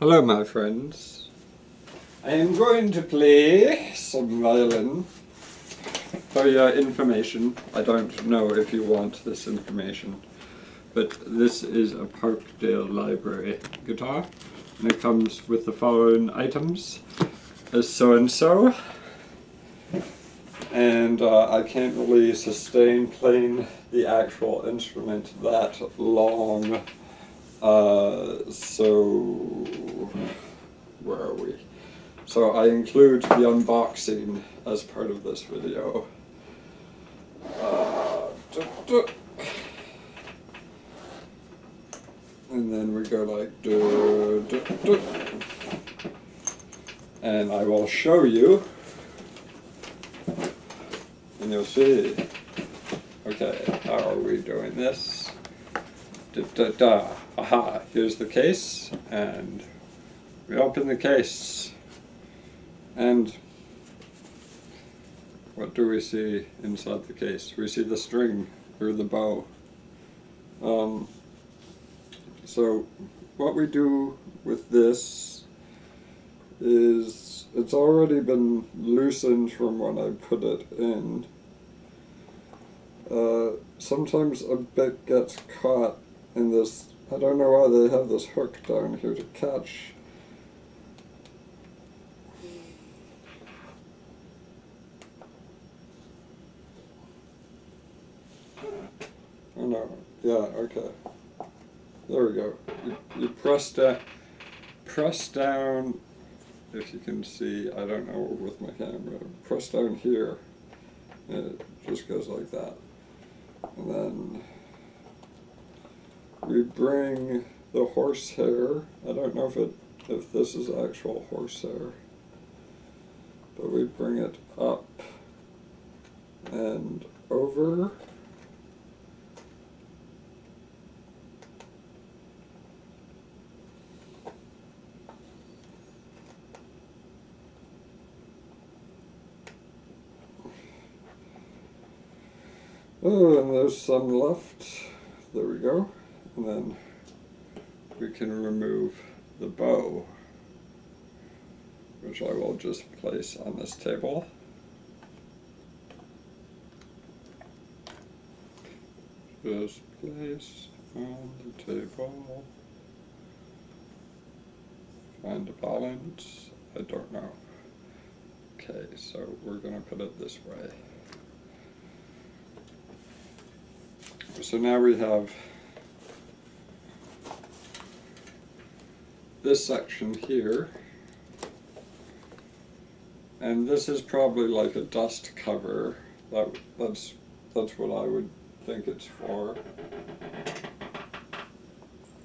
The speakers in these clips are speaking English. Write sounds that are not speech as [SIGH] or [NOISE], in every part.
Hello, my friends. I am going to play some violin. For your information, I don't know if you want this information, but this is a Parkdale Library guitar, and it comes with the following items, as so and so, and uh, I can't really sustain playing the actual instrument that long, uh, so where are we? So I include the unboxing as part of this video. Uh, duh, duh. And then we go like duh. And I will show you. And you'll see. Okay, how are we doing this? Da, da, da. Aha, here's the case, and we open the case. And what do we see inside the case? We see the string or the bow. Um, so what we do with this is it's already been loosened from when I put it in. Uh, sometimes a bit gets caught in this, I don't know why they have this hook down here to catch Oh no, yeah, okay. There we go. You, you press down, press down, if you can see, I don't know with my camera, press down here, and it just goes like that. And then we bring the horsehair, I don't know if it, if this is actual horsehair, but we bring it up and over Oh, and there's some left. There we go. And then we can remove the bow, which I will just place on this table. Just place on the table. Find a balance. I don't know. Okay, so we're to put it this way. So now we have this section here, and this is probably like a dust cover. That that's that's what I would think it's for.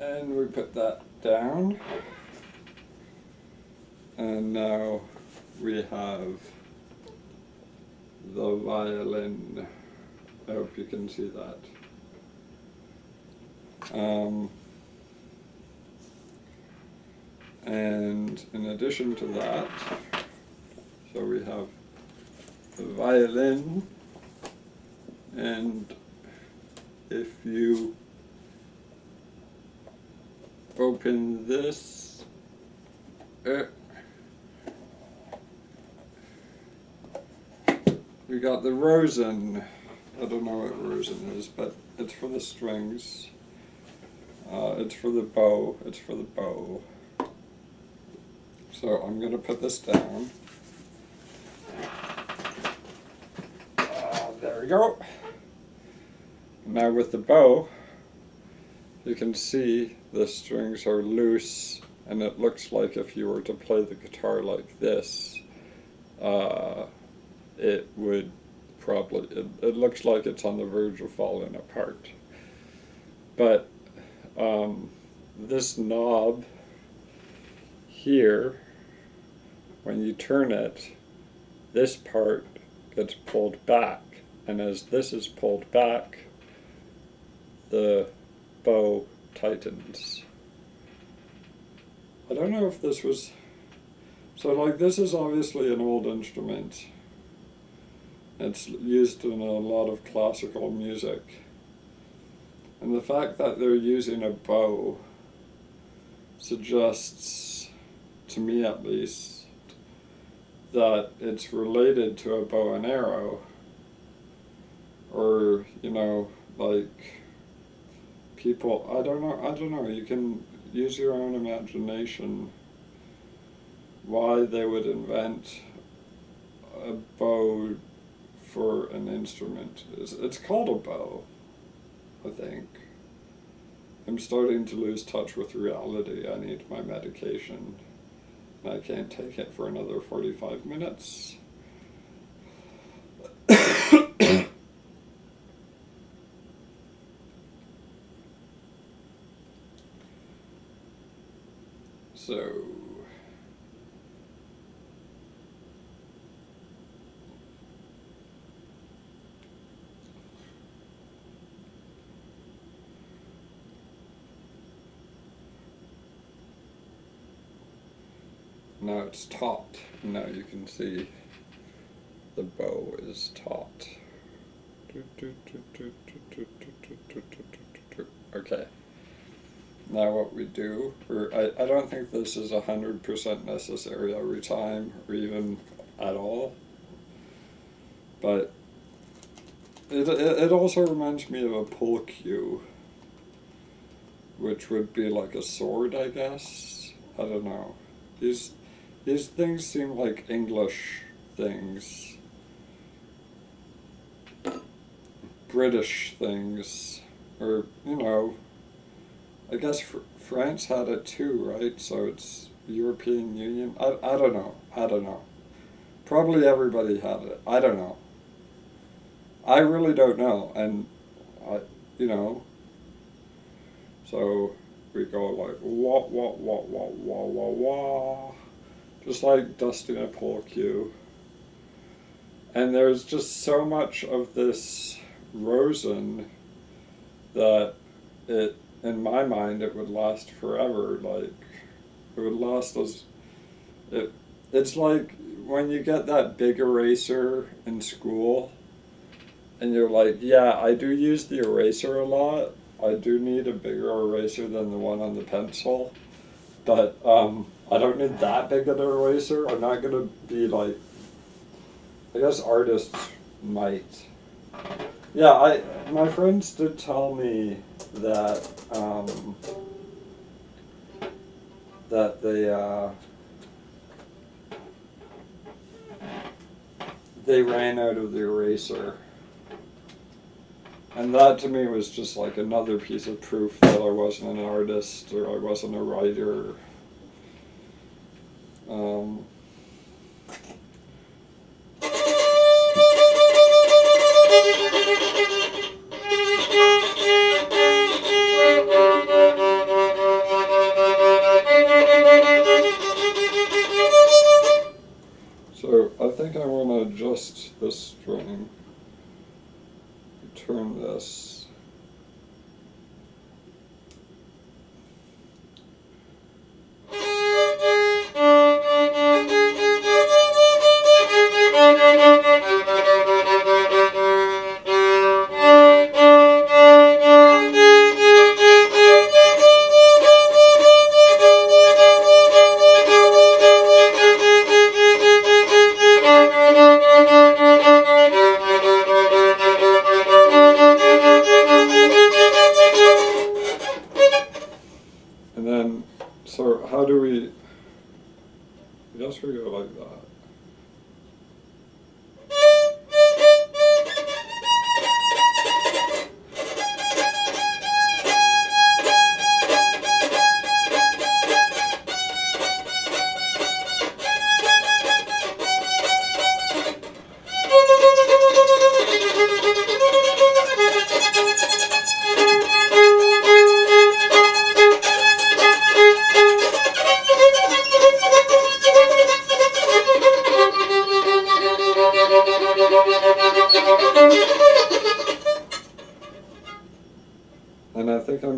And we put that down, and now we have the violin. I hope you can see that. Um, and in addition to that, so we have the violin, and if you open this, uh, we got the rosin. I don't know what rosin is, but it's for the strings. Uh, it's for the bow. It's for the bow. So I'm going to put this down. Uh, there we go. Now with the bow, you can see the strings are loose and it looks like if you were to play the guitar like this, uh, it would probably, it, it looks like it's on the verge of falling apart. But um, this knob here, when you turn it, this part gets pulled back. And as this is pulled back, the bow tightens. I don't know if this was, so like this is obviously an old instrument. It's used in a lot of classical music. And the fact that they're using a bow suggests to me at least, that it's related to a bow and arrow. Or, you know, like people, I don't know, I don't know, you can use your own imagination why they would invent a bow for an instrument. It's, it's called a bow, I think. I'm starting to lose touch with reality. I need my medication. I can't take it for another 45 minutes. [COUGHS] so. Now it's taut. Now you can see the bow is taut. Okay. Now what we do, I, I don't think this is 100% necessary every time or even at all, but it, it, it also reminds me of a pull cue, which would be like a sword, I guess. I don't know. These these things seem like English things. British things. Or, you know, I guess fr France had it too, right? So it's European Union. I, I don't know. I don't know. Probably everybody had it. I don't know. I really don't know. And, I, you know, so we go like wah, wah, wah, wah, wah, wah, wah just like dusting a pull cue. And there's just so much of this rosin that it, in my mind, it would last forever. Like, it would last as, it, it's like when you get that big eraser in school and you're like, yeah, I do use the eraser a lot. I do need a bigger eraser than the one on the pencil. But, um, I don't need that big of an eraser. I'm not gonna be like, I guess artists might. Yeah, I my friends did tell me that um, that they uh, they ran out of the eraser. And that to me was just like another piece of proof that I wasn't an artist or I wasn't a writer um, so I think I want to adjust this string, turn this So how do we, yes we go like that.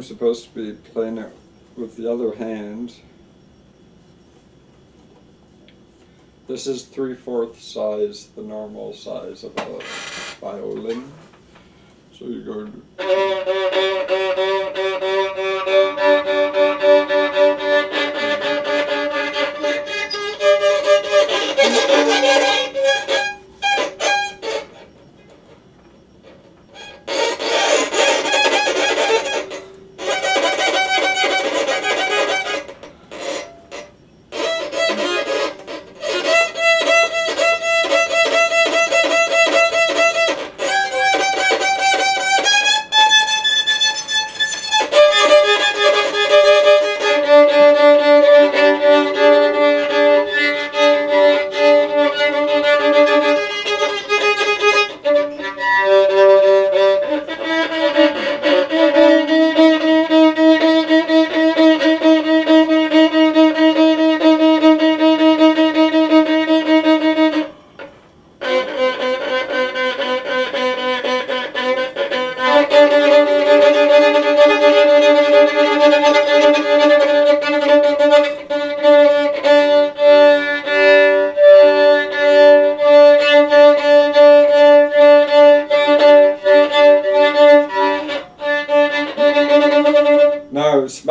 Supposed to be playing it with the other hand. This is 3 4 size, the normal size of a violin. So you go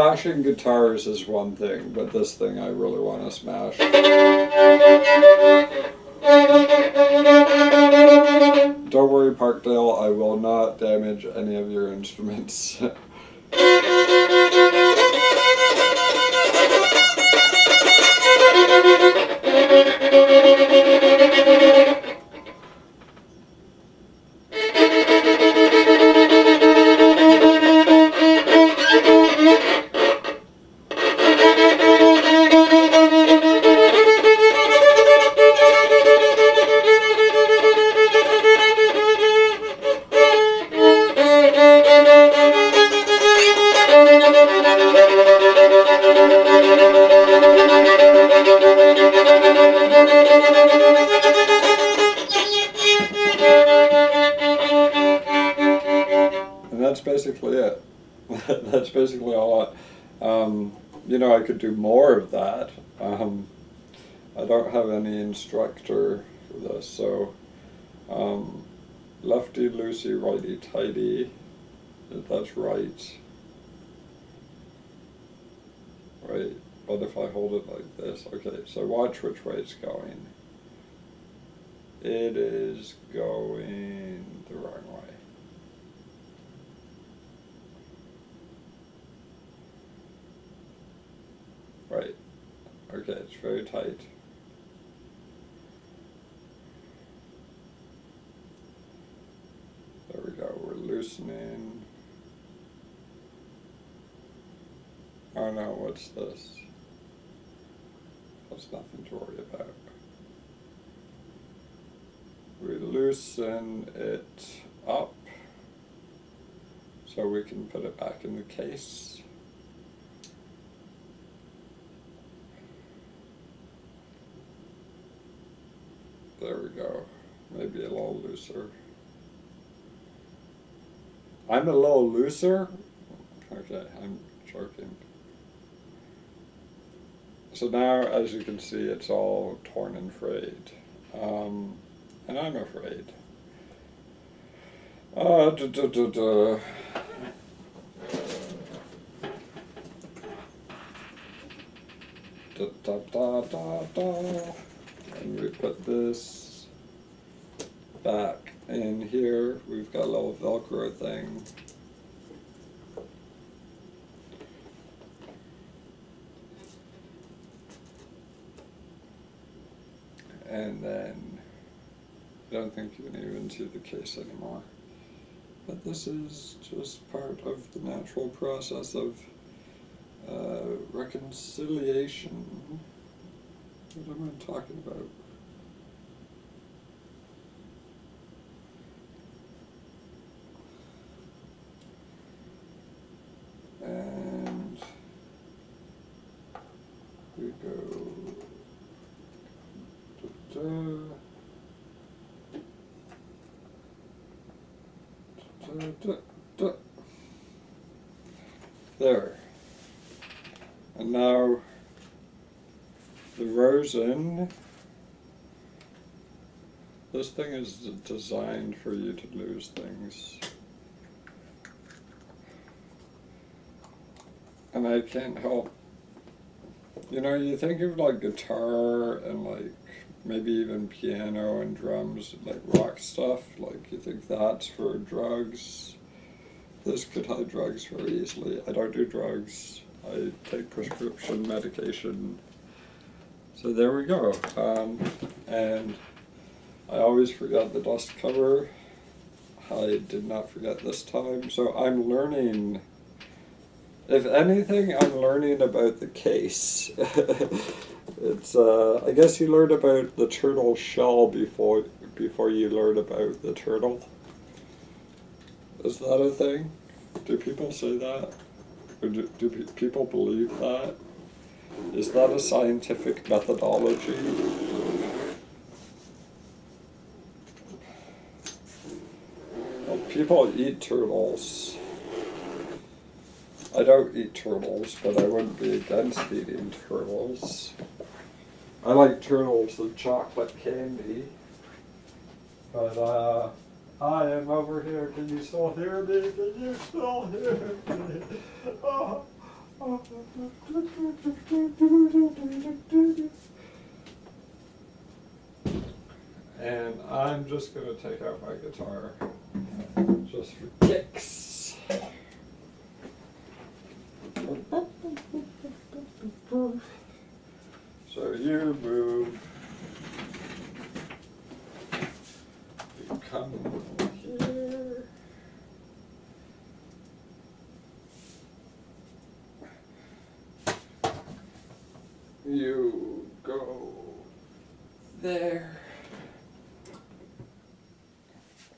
smashing guitars is one thing, but this thing I really want to smash. Don't worry, Parkdale, I will not damage any of your instruments. [LAUGHS] I could do more of that. Um, I don't have any instructor for this, so um, lefty loosey, righty tighty. That's right. Right. But if I hold it like this, okay. So watch which way it's going. It is going the wrong way. Right. Okay, it's very tight. There we go, we're loosening. Oh no, what's this? That's nothing to worry about. We loosen it up so we can put it back in the case. There we go. Maybe a little looser. I'm a little looser? Okay, I'm joking. So now, as you can see, it's all torn and frayed. Um, and I'm afraid. Uh, duh, duh, duh, da, da, da. And we put this back in here. We've got a little Velcro thing. And then I don't think you can even see the case anymore. But this is just part of the natural process of uh, reconciliation. What am I talking about? And we go. Da-da. Da, da, da. There. And now the rosin. This thing is designed for you to lose things. And I can't help. You know, you think of like guitar and like maybe even piano and drums, like rock stuff, like you think that's for drugs. This could hide drugs very easily. I don't do drugs. I take prescription medication. So there we go. Um, and I always forget the dust cover. I did not forget this time. So I'm learning. If anything, I'm learning about the case. [LAUGHS] it's uh, I guess you learn about the turtle shell before before you learn about the turtle. Is that a thing? Do people say that? Or do, do pe- people believe that? Is that a scientific methodology? Well, people eat turtles. I don't eat turtles, but I wouldn't be against eating turtles. I like turtles with chocolate candy. But, uh, I am over here. Can you still hear me? Can you still hear me? And I'm just going to take out my guitar just for kicks. So you move. You come here. You go there.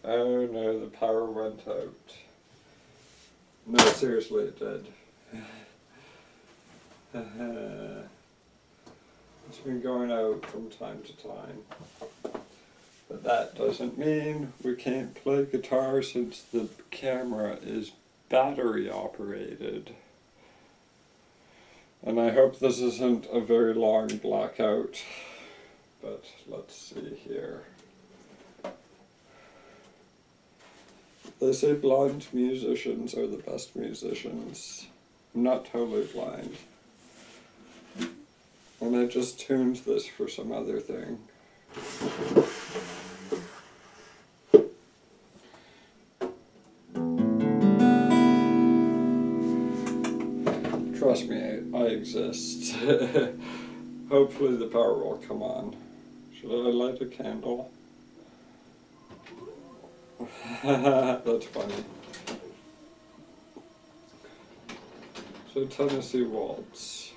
Oh no, the power went out. No, seriously, it did. [LAUGHS] [LAUGHS] been going out from time to time. But that doesn't mean we can't play guitar since the camera is battery operated. And I hope this isn't a very long blackout, but let's see here. They say blind musicians are the best musicians. I'm not totally blind. And I just tuned this for some other thing. Trust me, I exist. [LAUGHS] Hopefully the power will come on. Should I light a candle? [LAUGHS] That's funny. So Tennessee Waltz.